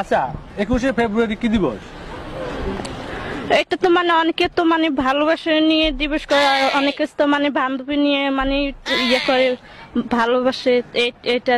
আচ্ছা একুশে ফেব্রুয়ারি কি দিবস? এটা তো মানে অনেকে তো মানে ভালোবাসা নিয়ে দিবস করে অনেকে তো মানে বান্ধবী নিয়ে মানে ইয়ে করে, ভালোবাসে এটা